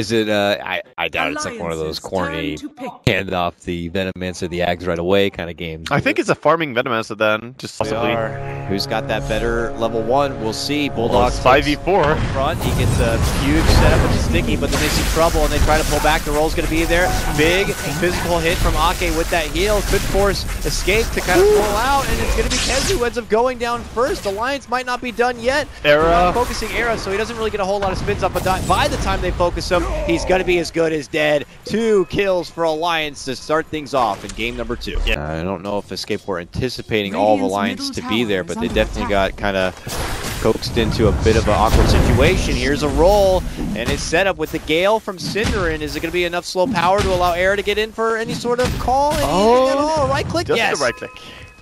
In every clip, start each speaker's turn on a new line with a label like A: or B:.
A: Is it? Uh, I I doubt it's like one of those corny hand off the Venomancer, the Ags right away kind of games.
B: I think it's a farming Venomancer then, just possibly.
A: Who's got that better level one? We'll see. Bulldog
B: Well, 5v4.
A: front. He gets a huge setup with the sticky, but then they see trouble and they try to pull back. The roll's going to be there. Big physical hit from Akke with that heal. Could force escape to kind of pull out, and it's going to be KheZu who ends up going down first. Alliance might not be done yet.
B: Era.
A: Focusing Era, so he doesn't really get a whole lot of spins up. But di- by the time they focus him, he's going to be as good as dead. Two kills for Alliance to start things off in game number two.
B: Yeah.
A: I don't know if Escape were anticipating all of
C: Radiant's
A: Alliance to be there, but they definitely
C: attack.
A: got kind of coaxed into a bit of an awkward situation. Here's a roll, and it's set up with the Gale from syndereN. Is it going to be enough slow power to allow Air to get in for any sort of call? Anything
B: Oh,
A: at all? Right click?
B: Just
A: yes.
B: the right click.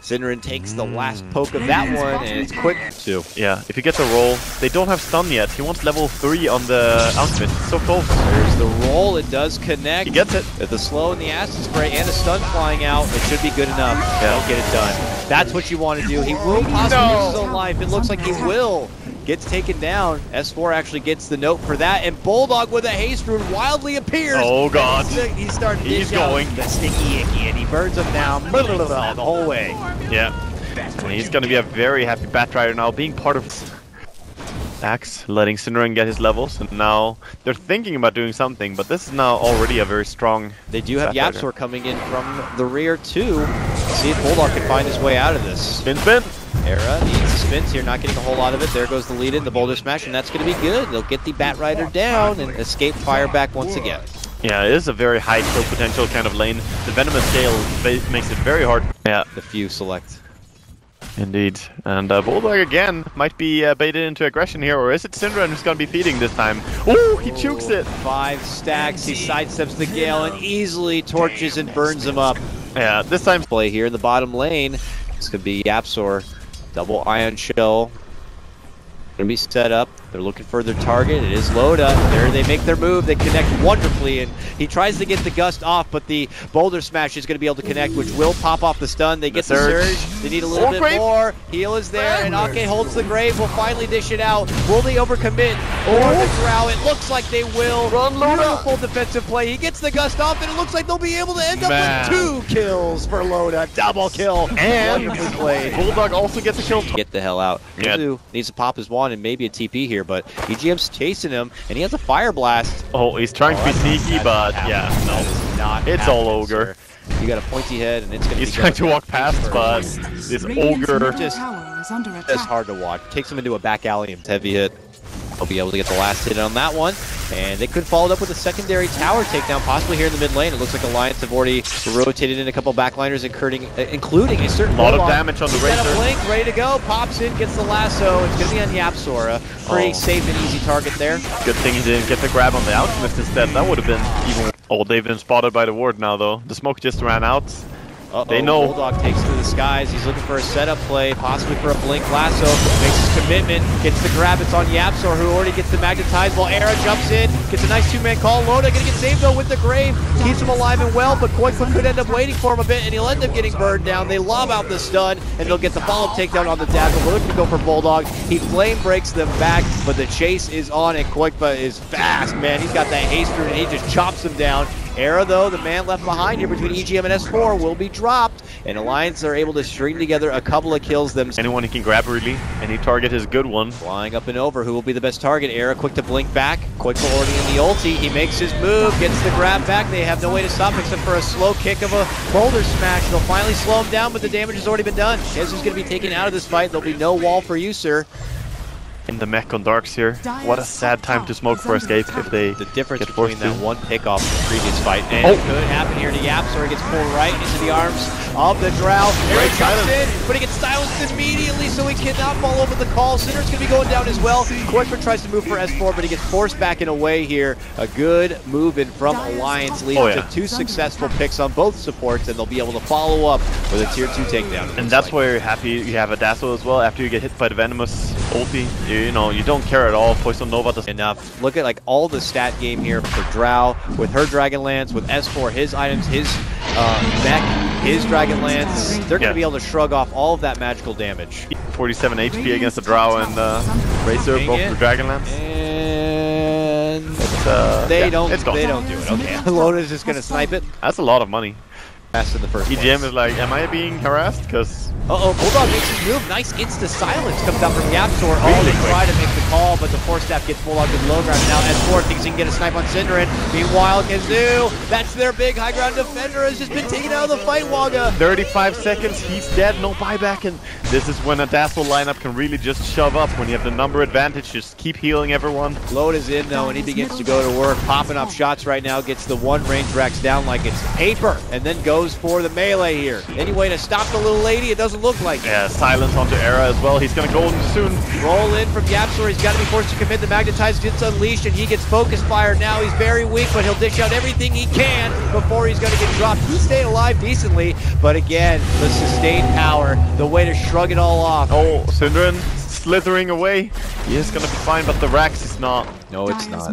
A: syndereN takes the last mm. poke of that one, and it's quick too.
B: Yeah, if you get the roll, they don't have stun yet. He wants level 3 on the outfit. So close.
A: There's the roll. It does connect.
B: He gets it.
A: With the slow and the acid spray and a stun flying out, it should be good enough.
B: Yeah.
A: Don't get it done. That's what you want to do. He will possibly
B: No.
A: lose his own life. It looks like he will. Gets taken down. S4 actually gets the note for that, and Bulldog with a haste rune wildly appears.
B: Oh, God.
A: He's, he's starting to
B: He's going.
A: the sticky icky, and he burns him down blah, blah, blah, the whole way.
B: Yeah. And he's gonna be a very happy Batrider now, being part of Axe, letting syndereN get his levels, and now they're thinking about doing something, but this is now already a very strong...
A: They do have. Yapzor coming in from the rear too. See if Bulldog can find his way out of this.
B: Spin spin!
A: Era needs the spins here, not getting a whole lot of it. There goes the lead in, the boulder smash, and that's going to be good. They'll get the Bat Rider down and escape fire back once again.
B: Yeah, it is a very high kill potential kind of lane. The Venomous scale makes it very hard. Yeah,
A: The few select.
B: indeed. And uh, Bulldog again might be uh, baited into aggression here, or is it syndereN who's gonna be feeding this time? Ooh, he chokes it!
A: Five stacks, he sidesteps the Gale and easily torches and burns him up.
B: Yeah, this time...
A: Play here in the bottom lane. This could be Yapzor. Double Ion Shell. Gonna be set up. They're looking for their target. It is Loda. There they make their move. They connect wonderfully, and he tries to get the gust off, but the boulder smash is going to be able to connect, which will pop off the stun. They get
B: The
A: the
B: surge.
A: surge. They need a little bit
B: grave.
A: more. Heal is there, and Akke holds the grave. Will finally dish it out. Will they overcommit or the drow? It looks like they will.
B: Run, Loda.
A: Beautiful defensive play. He gets the gust off, and it looks like they'll be able to end up
B: Man.
A: with two kills for Loda. Double kill.
B: And
A: Wonderfully
B: Bulldog also gets a kill.
A: get the hell out.
B: Yeah.
A: Mizu needs to pop his wand and maybe a TP here, but EGM's chasing him, and he has a fire blast.
B: Oh, he's trying to be oh, sneaky, but yeah, no.
A: Not
B: It's all
A: happening,
B: ogre.
A: sir. You got a pointy head, and it's gonna
B: He's
A: be
B: trying to walk past,
A: first.
B: but this
C: Radiant's
B: ogre...
C: middle
A: Just-
C: is
A: It's hard to watch. Takes him into a back alley and heavy hit. He'll be able to get the last hit on that one. And they could follow it up with a secondary tower takedown, possibly here in the mid lane. It looks like Alliance have already rotated in a couple backliners, including, uh, including a certain
B: A lot of damage on the
A: Set up
B: Razor.
A: Blink, ready to go. Pops in, gets the lasso. It's going to be on Yapzor. A pretty
B: Oh.
A: safe and easy target there.
B: Good thing he didn't get the grab on the Alchemist instead. That would have been even... Oh, they've been spotted by the ward now, though. The smoke just ran out.
A: Uh-oh,
B: They know.
A: Bulldog takes to the skies. He's looking for a setup play, possibly for a blink lasso. Makes his commitment, gets the grab. It's on Yapzor, who already gets the magnetized while Era jumps in, gets a nice two-man call. Loda gonna get saved though with the grave. Keeps him alive and well, but qojqva could end up waiting for him a bit, and he'll end up getting burned down. They lob out the stun, and they'll get the follow-up takedown on the dazzle. We're looking to go for Bulldog. He flame breaks them back, but the chase is on, and qojqva is fast, man. He's got that haste and he just chops him down. Era, though, the man left behind here between EGM and S4 will be dropped, and Alliance are able to string together a couple of kills themselves.
B: Anyone who can grab, really. Any target is a good one.
A: Flying up and over, who will be the best target? Era quick to blink back. Quick already in the ulti. He makes his move, gets the grab back. They have no way to stop except for a slow kick of a boulder smash. They'll finally slow him down, but the damage has already been done. Who's going to be taken out of this fight? There'll be no wall for you, sir.
B: In the mech on Darks here. What a sad time to smoke for escape if they
A: The difference
B: get
A: between that
B: to.
A: one pick off the previous fight. And
B: Oh.
A: it could happen here to Yaps, or he gets pulled right into the arms of the Drow. There he
B: Great
A: jumps
B: silence.
A: in, but he gets silenced immediately, so he cannot fall over the call. Sinner's going to be going down as well. qojqva tries to move for S4, but he gets forced back and away here. A good move in from Alliance, leading
B: Oh, yeah.
A: to two successful picks on both supports, and they'll be able to follow up with a tier 2 takedown.
B: And that's why you're happy you have a Dazzle as well. After you get hit by the Venomous ulti, you, know, you don't care at all. Poison Nova does
A: enough. Look at like all the stat game here for Drow with her Dragonlance, with S4, his items, his uh, mech, his Dragonlance. They're going to
B: Yeah.
A: be able to shrug off all of that magical damage.
B: 47 HP against the Drow and uh, Razor,
A: Dang
B: both
A: it.
B: with Dragonlance.
A: And
B: uh,
A: They
B: yeah,
A: don't. They don't do it. Okay. Loda's just gonna snipe it.
B: That's a lot of money.
A: Fast in the first.
B: EGM
A: place.
B: is like, am I being harassed? Because
A: Uh-oh, Bulldog makes his move. Nice insta-silence comes out from Yapzor. Oh,
B: Really
A: they
B: quick.
A: try to make the call, but the Force Staff gets Bulldog to the low ground. Now S4 thinks he can get a snipe on syndereN. Meanwhile, KheZu, that's their big high ground defender, has just been taken out of the fight, Waga.
B: 35 seconds, he's dead, no buyback, and this is when a Dazzle lineup can really just shove up. When you have the number advantage, just keep healing everyone.
A: Load is in, though, and he begins to go to work. Popping off shots right now, gets the one range racks down like it's paper, and then goes for the melee here. Any way to stop the little lady? It doesn't look like it.
B: Yeah, silence onto Era as well. He's gonna go in soon.
A: Roll in from Yapzor. He's got to be forced to commit. The Magnetize gets unleashed, and he gets focus fire now. He's very weak, but he'll dish out everything he can before he's going to get dropped. He stayed alive decently, but again, the sustained power, the way to shrug it all off.
B: Oh, syndereN slithering away. He is gonna be fine, but the Rax is not.
A: No, it's
C: Dyer's
A: not.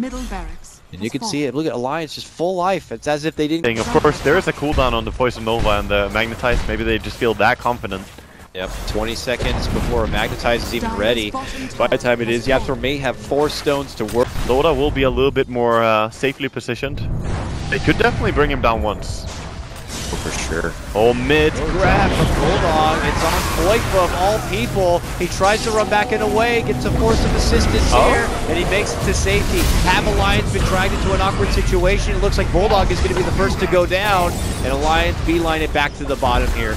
C: Middle barracks.
A: And you can see it. Look at Alliance, just full life. It's as if they didn't.
B: Thing. Of course, there is a cooldown on the Poison Nova and the Magnetize. Maybe they just feel that confident.
A: Yep, 20 seconds before a Magnetize is even ready. By the time it is, Yapzor may have four stones to work.
B: Loda will be a little bit more uh, safely positioned. They could definitely bring him down once.
A: For sure.
B: Oh, mid.
A: Grab from Bulldog. It's on qojqva of all people. He tries to run back and away, gets a force of assistance
B: Oh.
A: here, and he makes it to safety. Have Alliance been dragged into an awkward situation? It looks like Bulldog is going to be the first to go down, and Alliance beeline it back to the bottom here.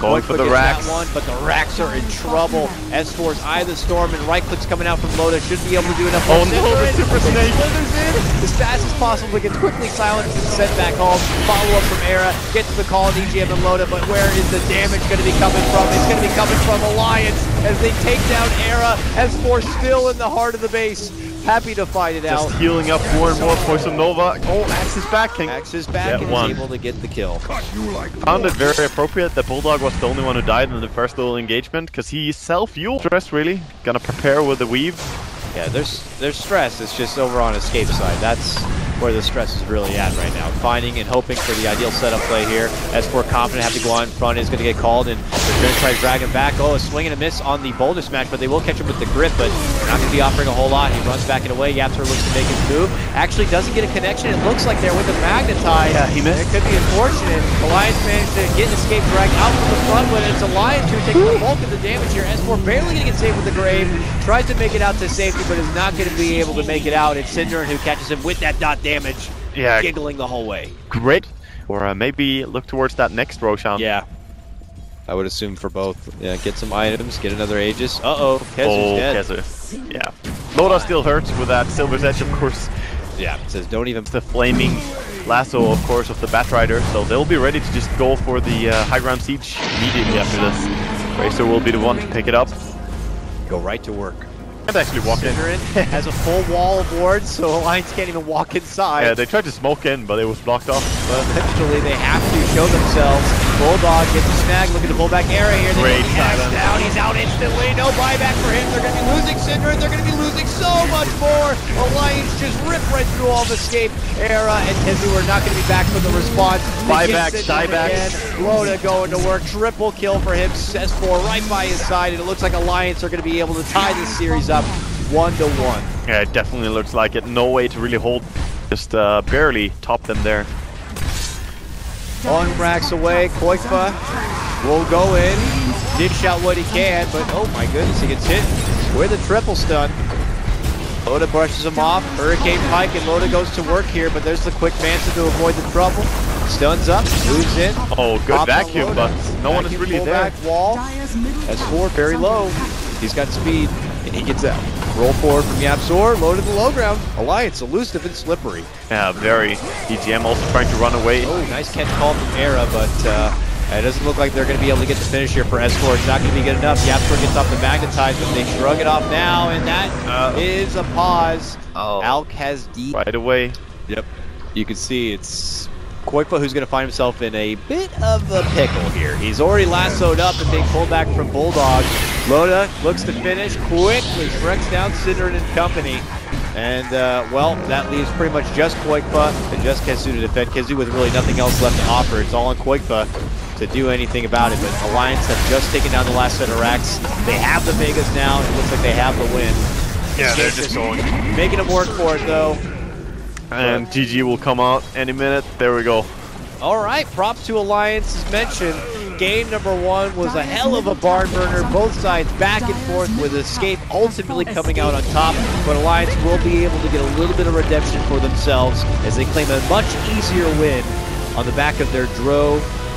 B: Going for the.
A: That one, but the Racks are in trouble. S4's Eye of the Storm and right clicks coming out from Loda should be able to do enough.
B: Oh no, the Super Snake.
A: slithers in as fast as possible, gets quickly silenced and sent back home. Follow up from Era, gets the call on EGM and Loda, but where is the damage going to be coming from? It's going to be coming from Alliance as they take down Era. S4 still in the heart of the base. Happy to fight it out.
B: Just healing up more and more. Poison Nova. Oh, Axe is back. King.
A: Max is back and
B: one.
A: is able to get the kill.
B: Found it very appropriate that Bulldog was the only one who died in the first little engagement because he self-fueled. Stress really. Gonna prepare with the weave.
A: Yeah, there's there's stress. It's just over on escape side. That's where the stress is really at right now. Finding and hoping for the ideal setup play here. S4 confident, have to go on in front, is going to get called, and they're going to try to drag him back. Oh, a swing and a miss on the boulder smash, but they will catch him with the grip, but they're not going to be offering a whole lot. He runs back and away. Yapzor looks to make his move. Actually doesn't get a connection. It looks like they're with the Magnetize.
B: Yeah, he missed.
A: It could be unfortunate. Alliance managed to get an escape drag out from the front, but it's Alliance who taking the bulk of the damage here. S4 barely going to get saved with the grave. Tries to make it out to safety, but is not going to be able to make it out. It's syndereN who catches him with that dot damage,
B: Yeah,
A: giggling the whole way.
B: great. Or uh, maybe look towards that next Roshan.
A: Yeah. I would assume for both. Yeah, get some items, get another Aegis. Uh-oh, KheZu's
B: oh,
A: dead.
B: KheZu. Yeah. Loda still hurts with that Silver's Edge, of course.
A: Yeah, it says don't even...
B: The flaming lasso, of course, of the Batrider. So they'll be ready to just go for the uh, high ground siege immediately after this. Razor will be the one to pick it up.
A: Go right to work.
B: And actually walk in.
A: syndereN has a full wall of wards, so Alliance can't even walk inside.
B: Yeah, they tried to smoke in, but it was blocked off.
A: But eventually they have to show themselves. Bulldog gets a snag, looking to pull back area here. They
B: Great
A: get the axe
B: silence.
A: down. He's out instantly. No buyback for him. They're going to be losing Cinder, and they're going to be losing so much more. Alliance just ripped right through all of escape. Era and KheZu are not going to be back for the response. Get
B: Buybacks,
A: Loda going to work. Triple kill for him. S4 right by his side, and it looks like Alliance are going to be able to tie this series up one to one.
B: Yeah, it definitely looks like it. No way to really hold. Just uh, barely top them there.
A: One racks away. qojqva will go in. Dish out what he can, but oh my goodness, he gets hit with a triple stun. Loda brushes him off. Hurricane Pike and Loda goes to work here, but there's the quick Manson to avoid the trouble. Stuns up, moves in.
B: Oh, good vacuum, but no one is really there.
A: Back wall. That's four, very low. He's got speed, and he gets out. Roll forward from Yapzor, low to the low ground. Alliance elusive and slippery.
B: Yeah, very. EGM also trying to run away.
A: Oh, nice catch call from Era, but uh, it doesn't look like they're going to be able to get the finish here for S4. It's not going to be good enough. Yapzor gets off the magnetize, but they shrug it off now, and that is
B: Uh,
A: a pause.
B: Oh.
A: Alk has D.
B: Right away.
A: Yep. You can see it's qojqva who's going to find himself in a bit of a pickle here. He's already lassoed up and being pulled back from Bulldog. Loda looks to finish quickly, strikes down syndereN and company. And, uh, well, that leaves pretty much just qojqva and just KheZu to defend. KheZu with really nothing else left to offer. It's all on qojqva to do anything about it. But Alliance have just taken down the last set of racks. They have the Vegas now. It looks like they have the win.
B: Yeah, they're just going.
A: Making them work for it, though.
B: And GG will come out any minute. There we go.
A: All right, props to Alliance as mentioned. Game number one was a hell of a barn burner. Both sides back and forth with Escape ultimately coming out on top. But Alliance will be able to get a little bit of redemption for themselves as they claim a much easier win on the back of their Drow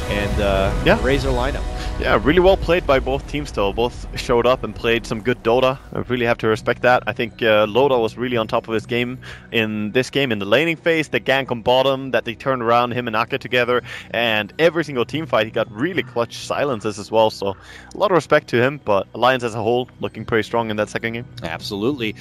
A: and uh,
B: Yeah.
A: Razor lineup.
B: Yeah, really well played by both teams though. Both showed up and played some good Dota. I really have to respect that. I think uh, Loda was really on top of his game in this game in the laning phase, the gank on bottom that they turned around him and Akke together, and every single team fight he got really clutch silences as well. So a lot of respect to him. But Alliance as a whole looking pretty strong in that second game.
A: Absolutely.